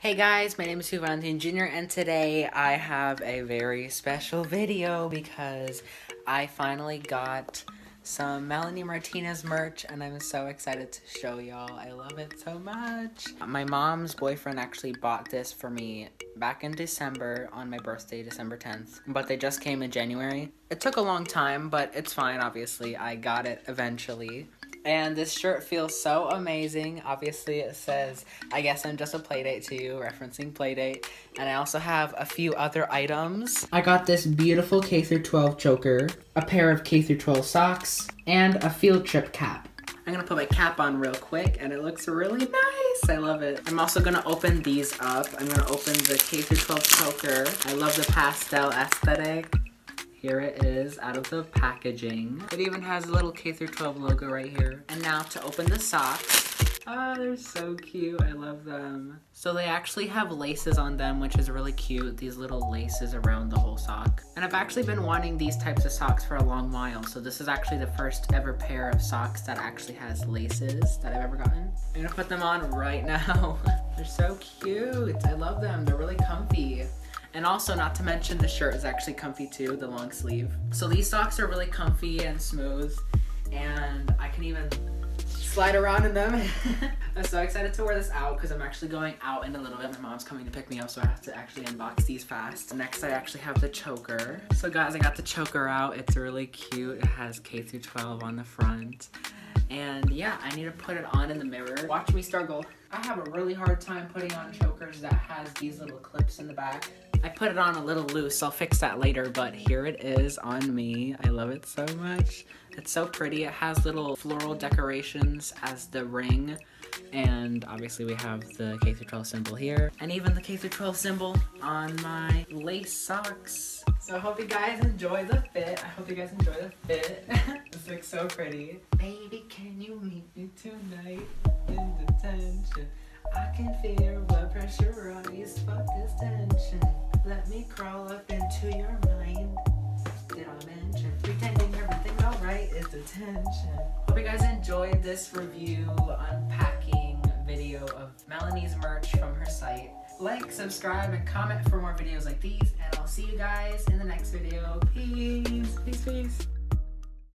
Hey guys, my name is Hugo Valentin Jr. and today I have a very special video because I finally got some Melanie Martinez merch and I'm so excited to show y'all. I love it so much. My mom's boyfriend actually bought this for me back in December on my birthday, December 10th, but they just came in January. It took a long time, but it's fine, obviously. I got it eventually. And this shirt feels so amazing. Obviously, it says, I guess I'm just a playdate to you, referencing playdate. And I also have a few other items. I got this beautiful K through 12 choker, a pair of K through 12 socks, and a field trip cap. I'm gonna put my cap on real quick and it looks really nice. I love it. I'm also gonna open these up. I'm gonna open the K through 12 choker. I love the pastel aesthetic. Here it is out of the packaging. It even has a little K through 12 logo right here. And now to open the socks. Oh, they're so cute. I love them. So they actually have laces on them, which is really cute. These little laces around the whole sock. And I've actually been wanting these types of socks for a long while. So this is actually the first ever pair of socks that actually has laces that I've ever gotten. I'm gonna put them on right now. they're so cute. I love them. They're really comfy. And also, not to mention, the shirt is actually comfy too, the long sleeve. So these socks are really comfy and smooth, and I can even slide around in them. I'm so excited to wear this out because I'm actually going out in a little bit. My mom's coming to pick me up, so I have to actually unbox these fast. Next, I actually have the choker. So guys, I got the choker out. It's really cute. It has K through 12 on the front. And yeah, I need to put it on in the mirror. Watch me struggle. I have a really hard time putting on chokers that has these little clips in the back. I put it on a little loose. I'll fix that later, but here it is on me. I love it so much. It's so pretty. It has little floral decorations as the ring. And obviously we have the K through 12 symbol here. And even the K through 12 symbol on my lace socks. So I hope you guys enjoy the fit. I hope you guys enjoy the fit. this looks so pretty. Baby, can you meet me tonight in detention? I can feel blood pressure rise. Fuck this tension. Let me crawl up into your detention? Hope you guys enjoyed this review unpacking video of Melanie's merch from her site. Like, subscribe, and comment for more videos like these, and I'll see you guys in the next video. Peace, peace, peace.